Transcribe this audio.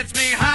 gets me high.